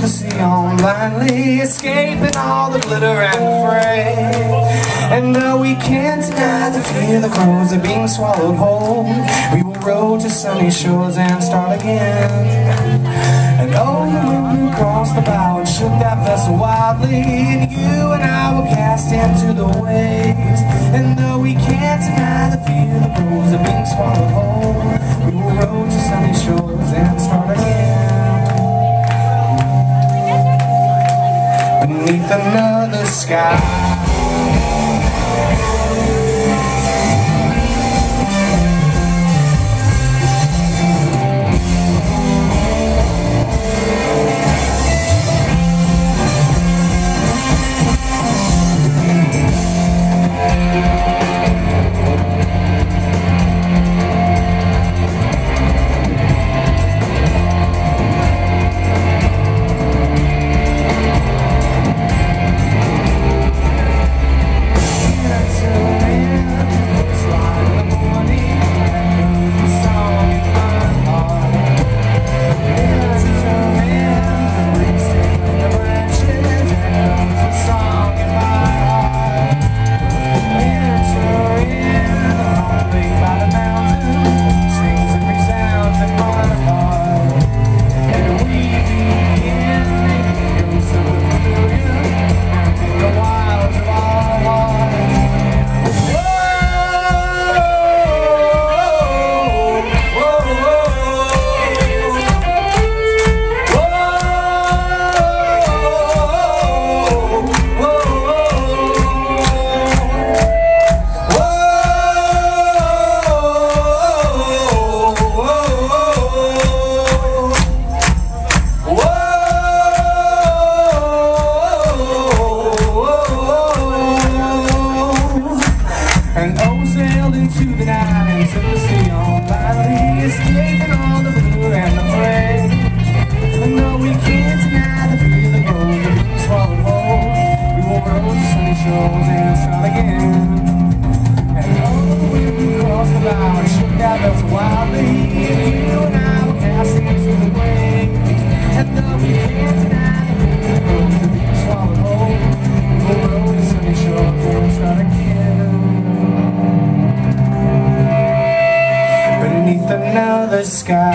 sea on blindly, escaping all the glitter and fray. And though we can't deny the fear, the crows are being swallowed whole, we will row to sunny shores and start again. And oh, wind blew across the bow and shook that vessel wildly, and you and I were cast into the waves. And though we can't deny the fear, the crows are being swallowed whole, we will row to sunny shores and start again. Beneath another sky. Another sky.